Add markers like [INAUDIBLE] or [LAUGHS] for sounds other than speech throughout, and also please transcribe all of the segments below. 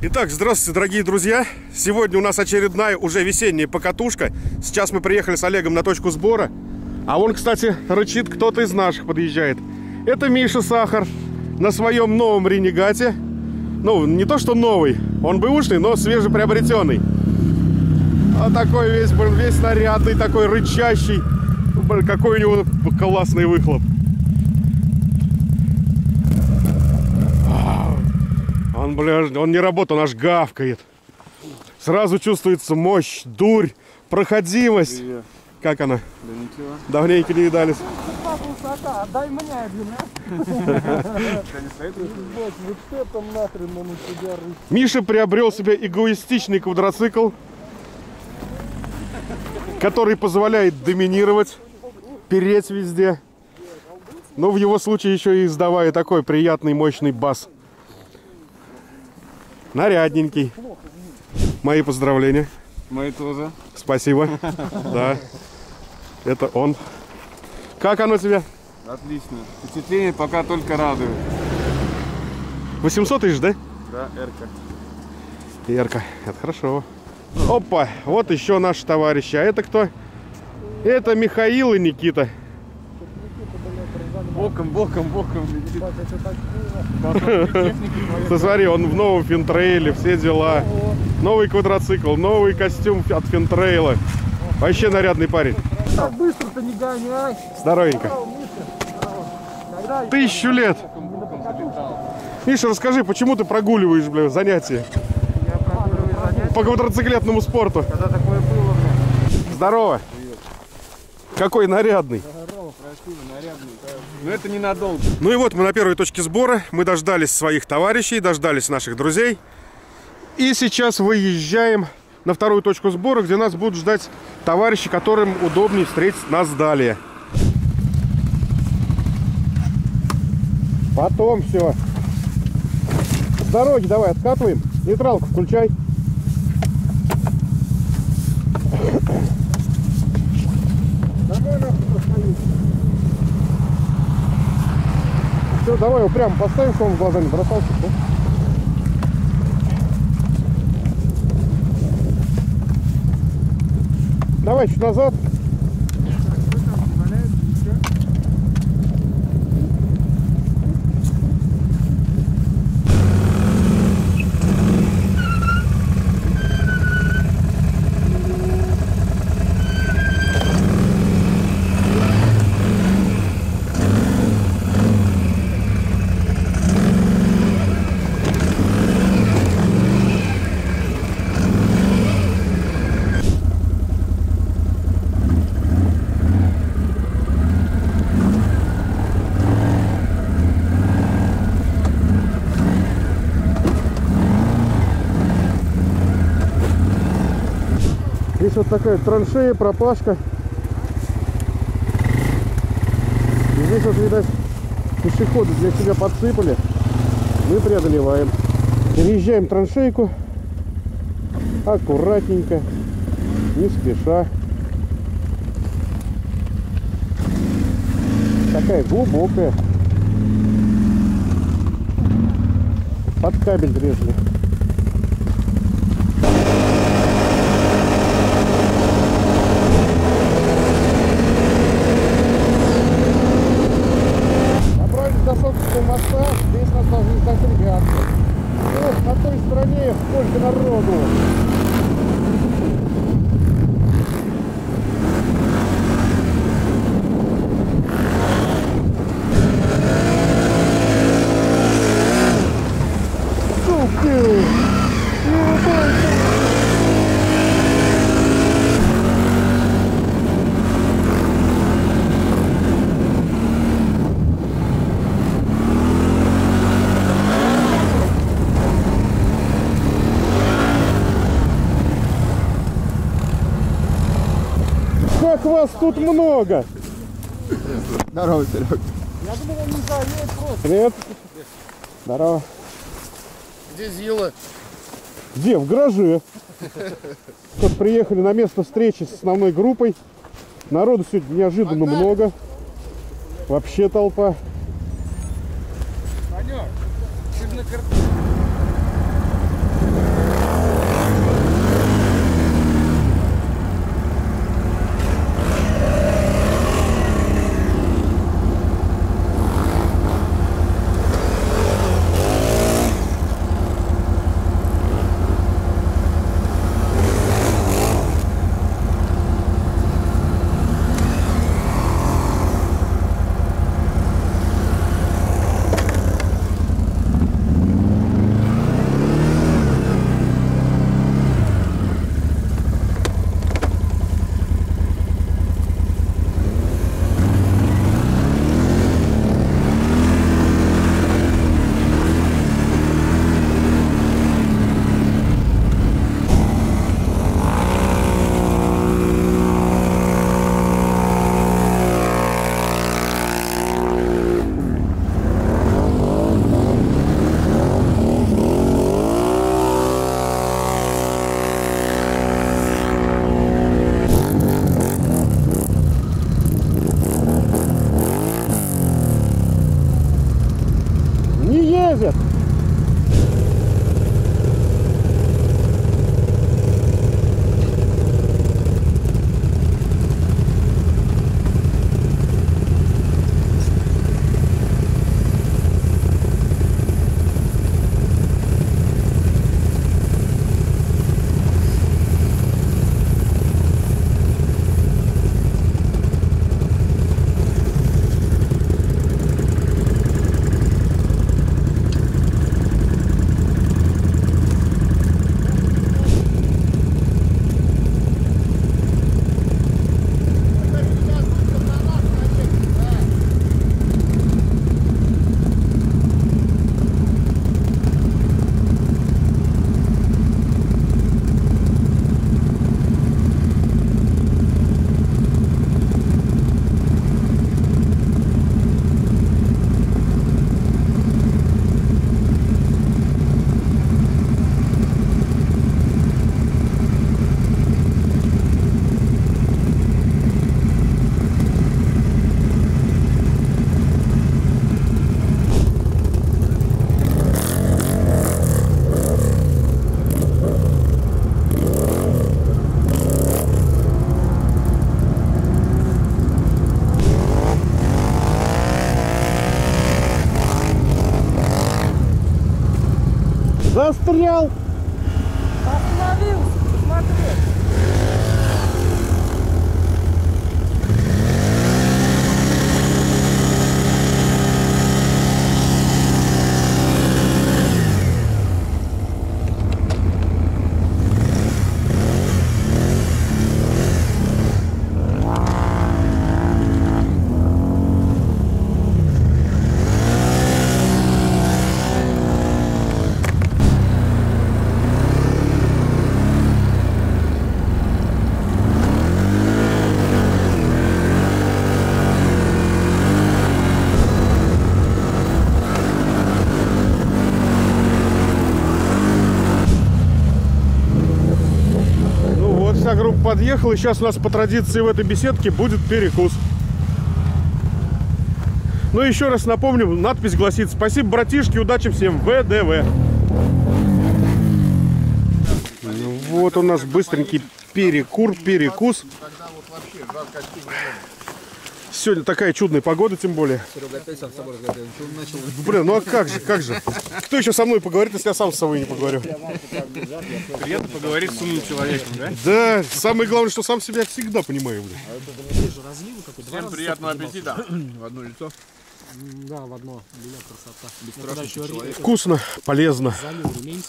Итак, здравствуйте, дорогие друзья. Сегодня у нас очередная уже весенняя покатушка. Сейчас мы приехали с Олегом на точку сбора. А вон, кстати, рычит кто-то из наших подъезжает. Это Миша Сахар на своем новом ренегате. Ну, не то что новый, он бэушный, но свежеприобретенный. А такой весь, блин, весь нарядный, такой рычащий. Блин, какой у него классный выхлоп. Он, бля, он не работает, он аж гавкает. Сразу чувствуется мощь, дурь, проходимость. Привет. Как она? Да ничего. Давненько не видались. высота, отдай мне, рычит? Миша приобрел себе эгоистичный квадроцикл, который позволяет доминировать, переть везде. Но в его случае еще и издавая такой приятный мощный бас. Нарядненький. Мои поздравления. Мои тоже. Спасибо. [LAUGHS] Да. Это он. Как оно тебе? Отлично. Впечатление пока только радует. 800 тысяч, да? Да, Эрка. Ярко. Это хорошо. Опа, вот еще наши товарищи. А это кто? Это Михаил и Никита. Боком, боком, боком. летит. [LAUGHS] Ты смотри, он в новом финтрейле, все дела. Новый квадроцикл, новый костюм от финтрейла. Вообще нарядный парень. Так быстро-то не гоняй. Здоровенько. Тысячу лет. Миша, расскажи, почему ты прогуливаешь, бля, занятия Я прогуливаю занятия. по квадроциклетному спорту? Когда такое было, бля. Здорово. Какой нарядный. Нарядный. Но это ненадолго. Ну и вот мы на первой точке сбора. Мы дождались своих товарищей, дождались наших друзей. И сейчас выезжаем на вторую точку сбора, где нас будут ждать товарищи, которым удобнее встретить нас далее. Потом все. С дороги давай откатываем. Нейтралку включай. Давай его прямо поставим, чтобы он в глаза не бросался. Давай чуть назад. Здесь вот такая траншея, пропашка. И здесь вот, видать, пешеходы для себя подсыпали. Мы преодолеваем. Переезжаем траншейку. Аккуратненько. Не спеша. Такая глубокая. Под кабель резали. Добрались до Сокольского моста, здесь нас должны ждать ребята. Ох, на той стороне сколько народу. Суки! Ебать! Как вас тут много! Здорово, Серега. Я думал, он не заедет просто. Привет! Здорово! Где Зила? Где? В гараже. Вот приехали на место встречи с основной группой. Народу сегодня неожиданно много. Вообще толпа. Санек, ты на кар- застрял. Остановился, посмотри. Ну вот, подъехала. И сейчас у нас по традиции в этой беседке будет перекус. Ну еще раз напомню, надпись гласит «Спасибо, братишки, удачи всем, ВДВ». Ну, вот у нас быстренький перекур, перекус. Тогда вот вообще жарко очки Сегодня такая чудная погода, тем более. Блин, ну а как же, как же? Кто еще со мной поговорит, если я сам с собой не поговорю? Приятно поговорить с умным человеком, да? Да, самое главное, что сам себя всегда понимаю, блин. Всем приятного аппетита. [CLEARS THROAT] В одно лицо. Да, в одно. Бля, красота. Бесстрашный человек. Вкусно, полезно,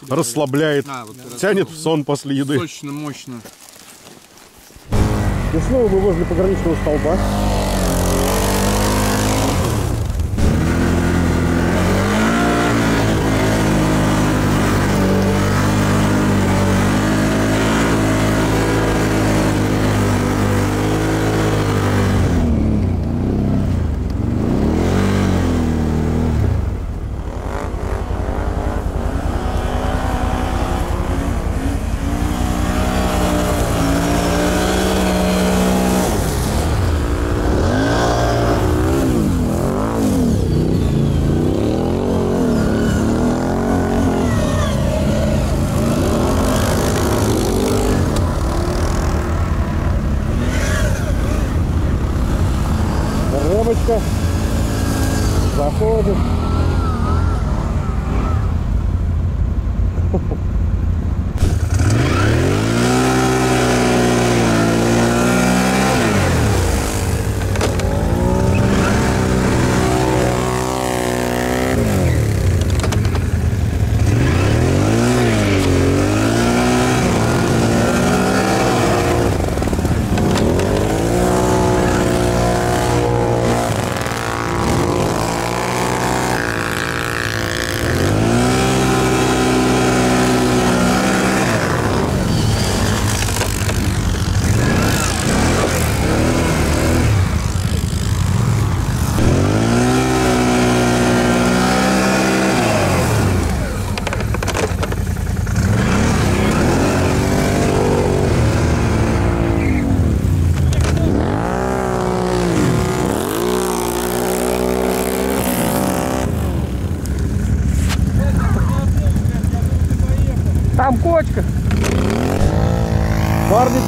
расслабляет, А, вот тянет в сон после еды. Сочно, мощно. И снова мы возле пограничного столба.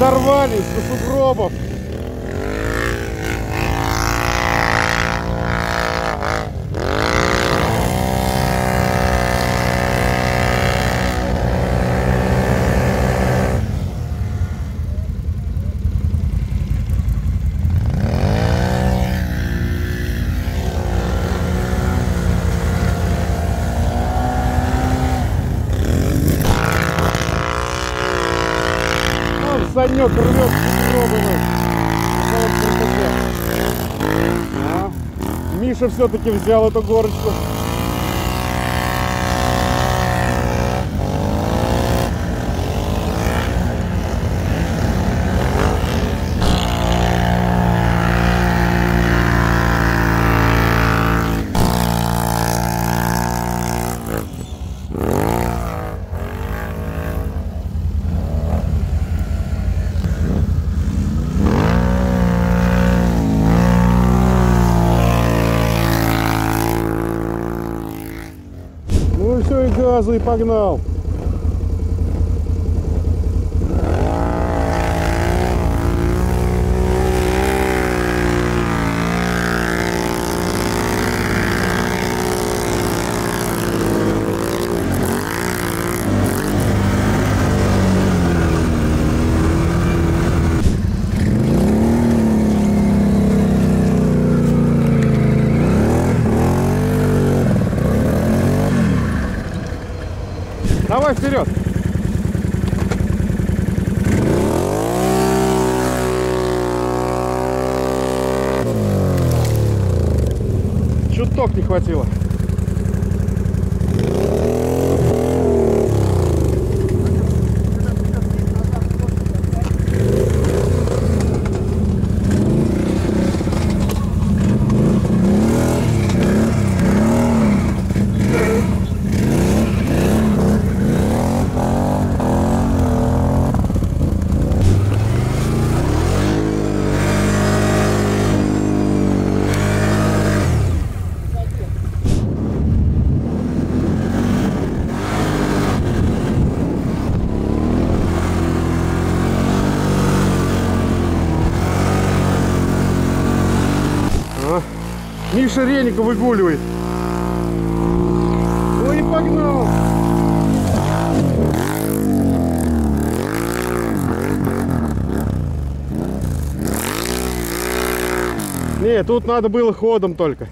Парни дорвались до сугробов. Вон Санек рвет сугробы. Какая красота. А, Миша все-таки взял эту горочку. Ну и все, и газу, и погнал. Давай вперед. Чуток не хватило. Миша Реника выгуливает. Ой, и погнал. Не, тут надо было ходом только.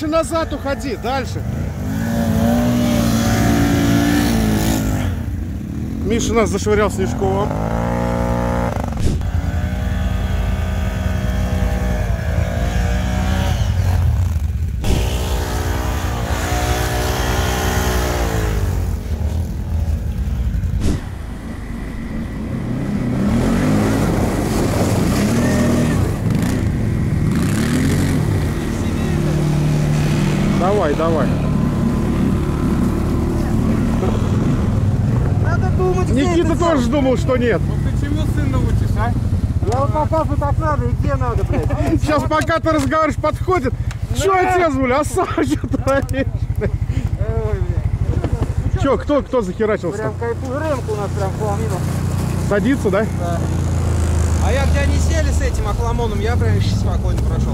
Дальше назад уходи, дальше. Миша нас зашвырял снежком. Давай, давай. Надо думать, Никита тоже думал, что нет. Ну ты чему сына учишь, а? Я вот показываю, так надо и где надо, блядь. Сейчас пока ты разговариваешь, подходит. Че отец, бля, а сам блядь. Че, кто, кто захерачился? Прям. Рынку у нас прям половину. Садится, да? А я где они сели с этим охламоном, я прям спокойно прошел.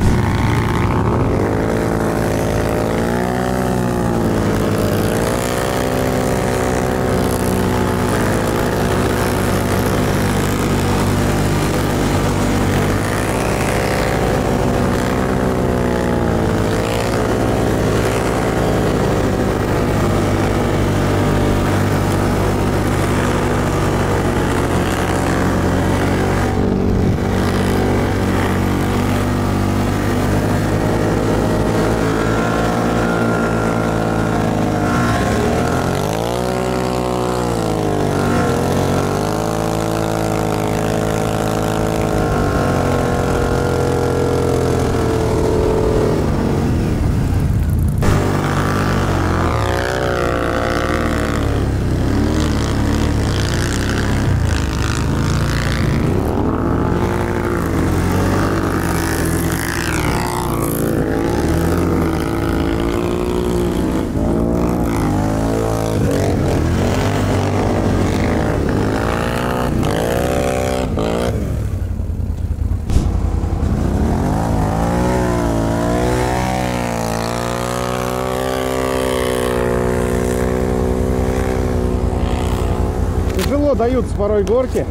Тяжело даются порой горки.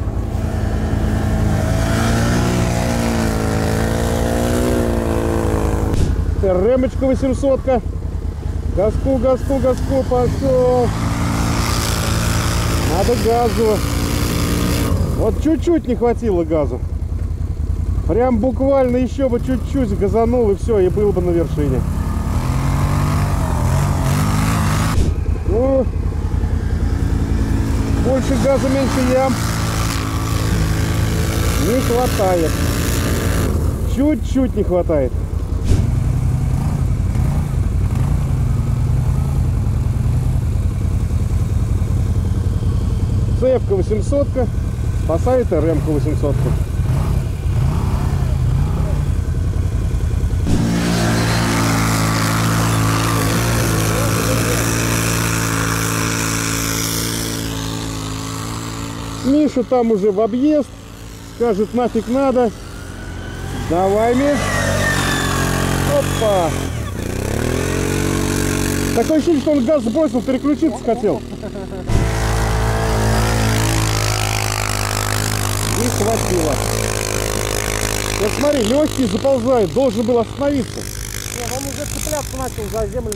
РМочка 800 -ка. Газку, газку, газку, пошел. Надо газу. Вот чуть-чуть не хватило газу. Прям буквально еще бы чуть-чуть газанул и все, и был бы на вершине. Ну, больше газа, меньше ям. Не хватает. Чуть-чуть не хватает. Цепка 800-ка, пасает РМ-ка 800-ка. Миша там уже в объезд. Скажет, нафиг надо. Давай, Миш. Опа. Такое ощущение, что он газ сбросил, переключиться хотел. И хватило. Вот смотри, легкий заползает, должен был остановиться. Нет, он уже цепляться начал за землю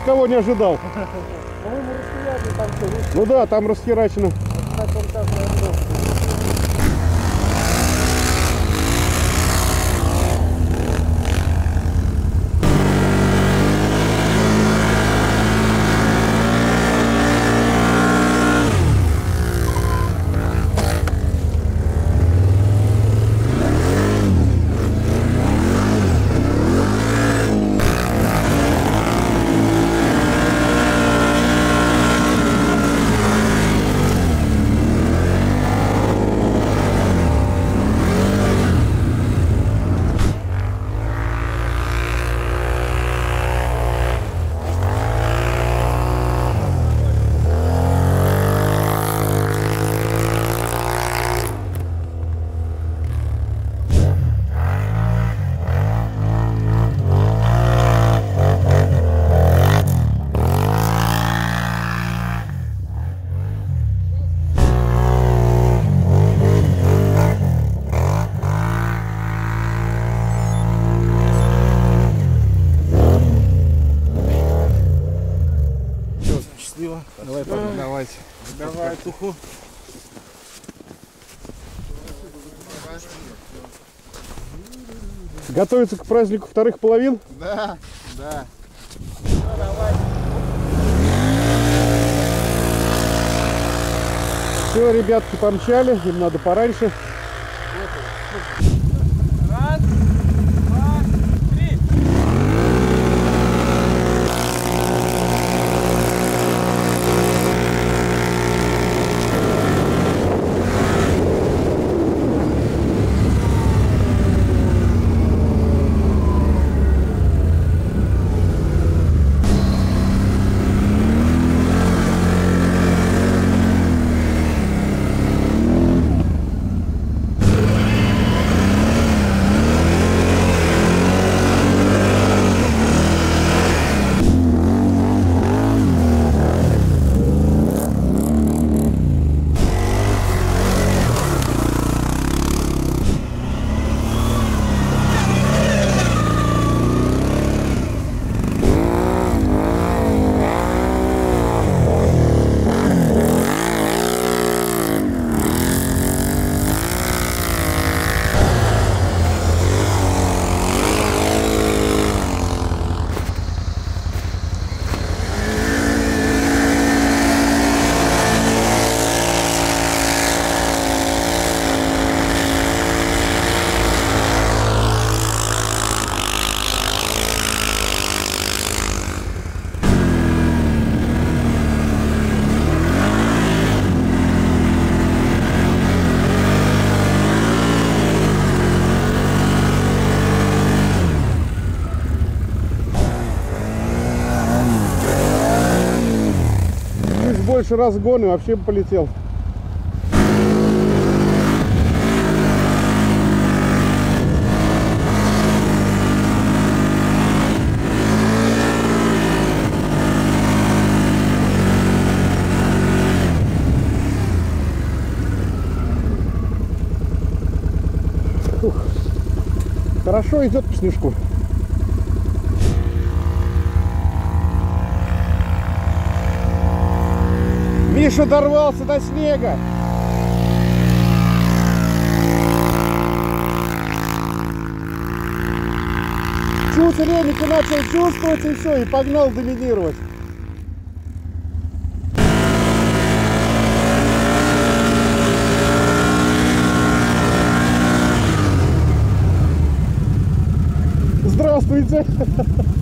от кого не ожидал. [LAUGHS] Ну да, там расхерачено. так он там, наверное, Счастливо. Давай, парни, давайте. Давай, туху. Готовится к празднику вторых половин. Да, да. Все, ребятки помчали, им надо пораньше. Раз, два, три. Больше разгон и вообще полетел. Хорошо идет по снежку. Миша дорвался до снега. Чуть Ремика начал чувствовать и все, и погнал доминировать. Здравствуйте! [LAUGHS]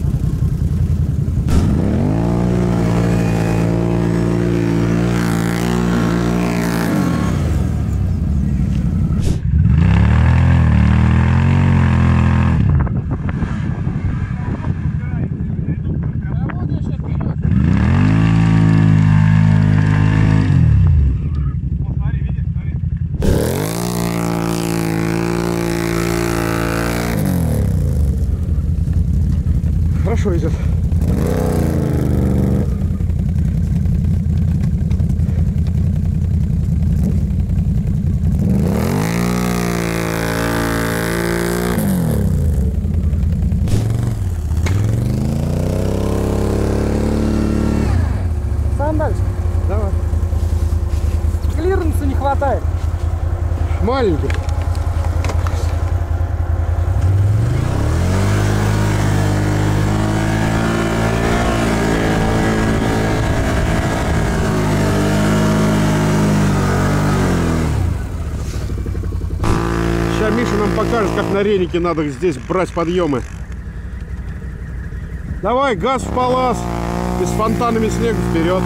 хорошо идет. Сам дальше. Давай. Клиренса не хватает. Маленький. Нам покажет, как на ренике надо здесь брать подъемы. Давай, газ в палас и с фонтанами снега вперед.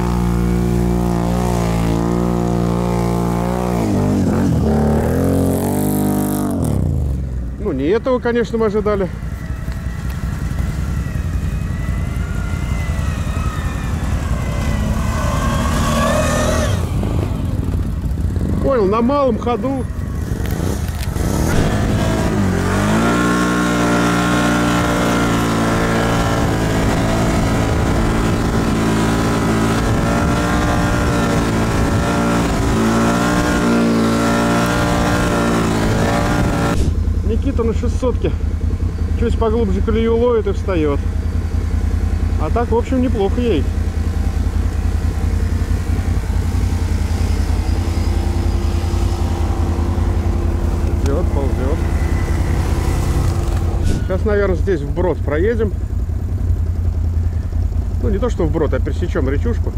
Ну, не этого, конечно, мы ожидали. Понял, на малом ходу. Никита на 600 чуть поглубже колею ловит и встает. А так, в общем, неплохо едет. Идет, ползет. Сейчас, наверное, здесь вброд проедем. Ну, не то, что вброд, а пересечем речушку.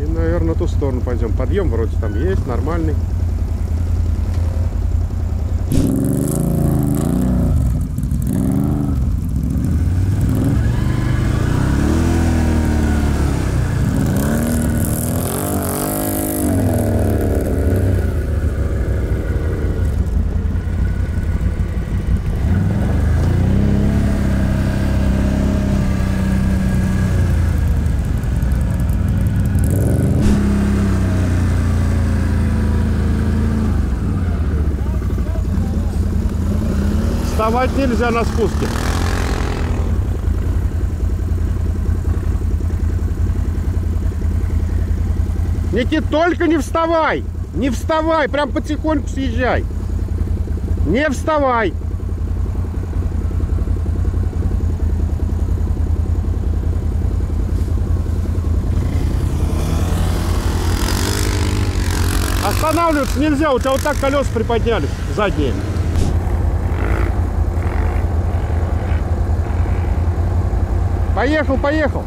И, наверное, на ту сторону пойдем. Подъем вроде там есть, нормальный. Вставать нельзя на спуске. Никит, только не вставай! Не вставай, прям потихоньку съезжай. Не вставай. Останавливаться нельзя, у тебя вот так колеса приподнялись задние. Поехал, поехал.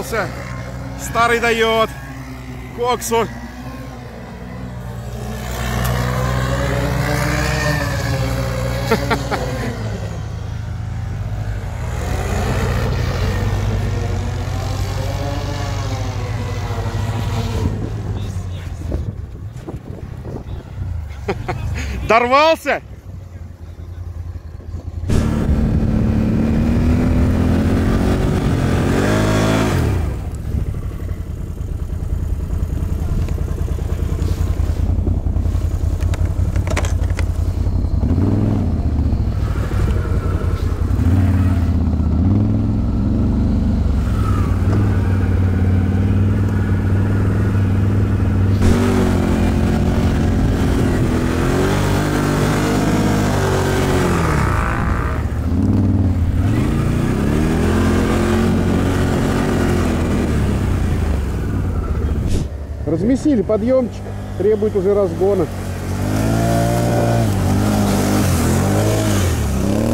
Дорвался. Старый дает. Коксу. [LAUGHS] Дорвался? Размесили подъемчик, требует уже разгона.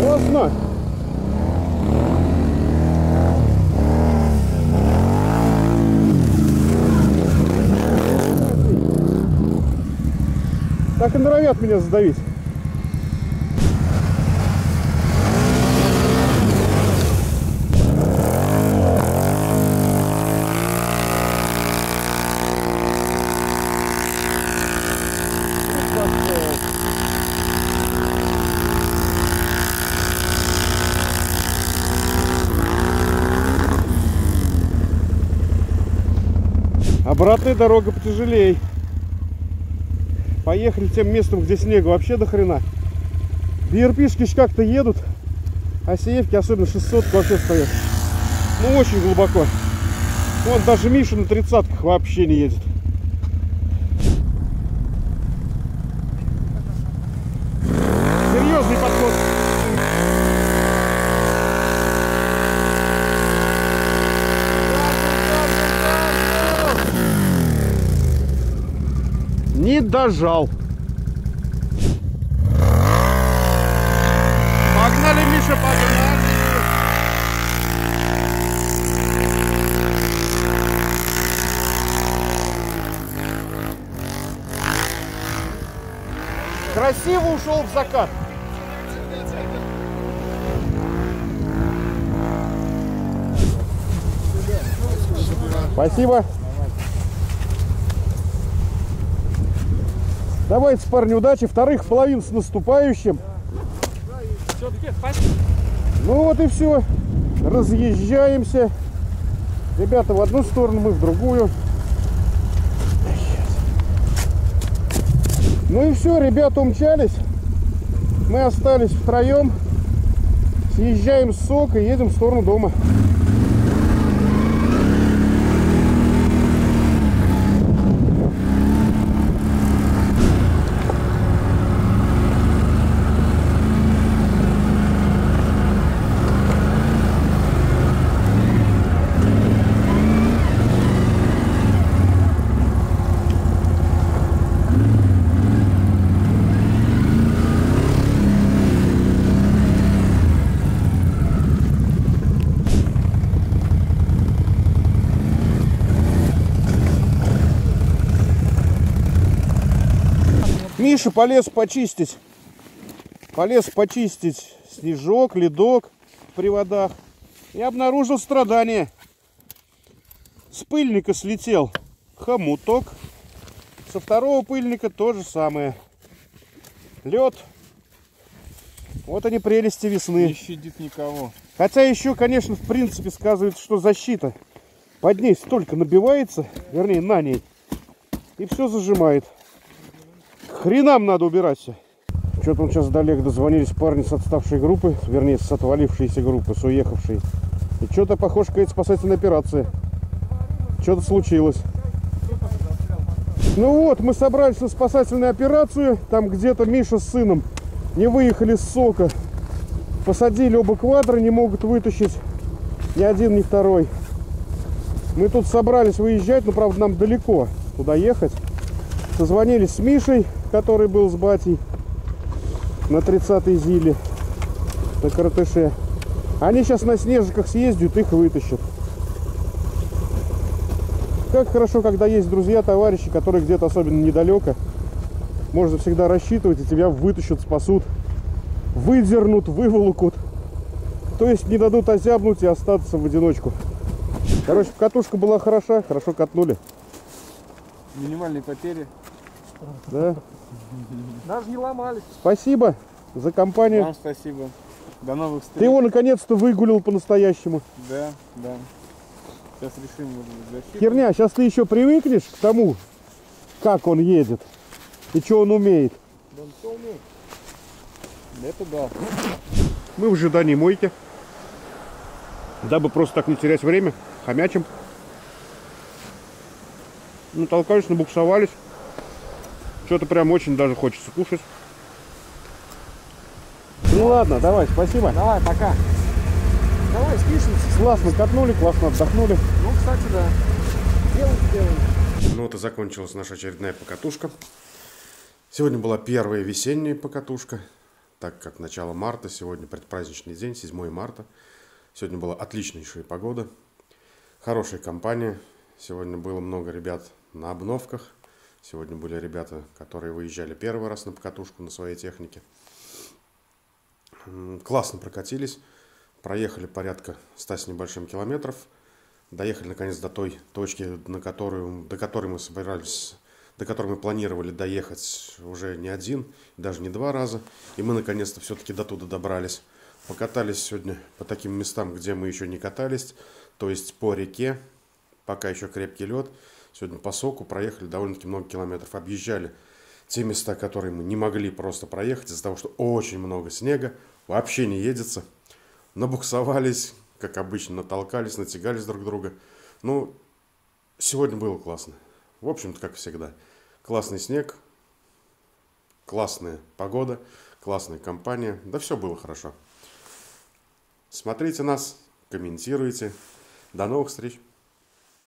Классно. Так и норовят меня задавить. Обратная дорога потяжелей. Поехали тем местом, где снега вообще до хрена. БРПшки как-то едут, а сеевки, особенно 600 вообще стоят. Ну, очень глубоко. Вон даже Миша на тридцатках вообще не едет. Дожал. Погнали, Миша, погнали. Красиво ушел в закат. Спасибо. Давайте, парни, удачи. Вторых половин с наступающим. Ну вот и все. Разъезжаемся. Ребята в одну сторону, мы в другую. Ну и все, ребята умчались. Мы остались втроем. Съезжаем с сока и едем в сторону дома. Миша полез почистить. Полез почистить снежок, ледок в приводах. И обнаружил страдание. С пыльника слетел хомуток. Со второго пыльника то же самое. Лед. Вот они прелести весны. Не щадит никого. Хотя еще, конечно, в принципе сказывается, что защита под ней столько набивается, вернее, на ней, и все зажимает. Хренам надо убирать все. Что-то он сейчас Олега дозвонились парни с отставшей группы, вернее, с отвалившейся группы, с уехавшей. И что-то, похоже, какая-то спасательная операция. Что-то случилось. Ну вот, мы собрались на спасательную операцию. Там где-то Миша с сыном не выехали с сока. Посадили оба квадра, не могут вытащить ни один, ни второй. Мы тут собрались выезжать, но, правда, нам далеко туда ехать. Созвонились с Мишей, который был с батей на 30-й зиле, на Каратыше. Они сейчас на снежиках съездят, их вытащат. Как хорошо, когда есть друзья, товарищи, которые где-то особенно недалеко. Можно всегда рассчитывать, и тебя вытащат, спасут, выдернут, выволокут. То есть не дадут озябнуть и остаться в одиночку. Короче, катушка была хороша, хорошо катнули. Минимальные потери. Да. Даже не ломались. Спасибо за компанию. Вам спасибо. До новых Ты встреч. его наконец-то выгулил по-настоящему. Да, да. Сейчас решим защиту. Херня, сейчас ты еще привыкнешь к тому, как он едет и что он умеет. Это да. Мы в ожидании мойки. Дабы просто так не терять время, хомячим. Ну, толкались, набуксовались. Что-то прям очень даже хочется кушать. Ну ладно, давай, спасибо. Давай, пока. Давай, спишемся. Классно катнули, классно отдохнули. Ну, кстати, да. Делай, сделай. вот и закончилась наша очередная покатушка. Сегодня была первая весенняя покатушка, так как начало марта, сегодня предпраздничный день, 7 марта. Сегодня была отличнейшая погода, хорошая компания. Сегодня было много ребят на обновках. Сегодня были ребята, которые выезжали первый раз на покатушку на своей технике. Классно прокатились, проехали порядка 100 с небольшим километров. Доехали наконец до той точки, на которую, до которой мы собирались до которой мы планировали доехать уже не один, даже не два раза. И мы наконец-то все-таки до туда добрались. Покатались сегодня по таким местам, где мы еще не катались, то есть по реке, пока еще крепкий лед. Сегодня по соку проехали довольно-таки много километров, объезжали те места, которые мы не могли просто проехать из-за того, что очень много снега, вообще не едется. Набуксовались, как обычно, натолкались, натягались друг друга. Ну, сегодня было классно. В общем-то, как всегда. Классный снег, классная погода, классная компания. Да все было хорошо. Смотрите нас, комментируйте. До новых встреч!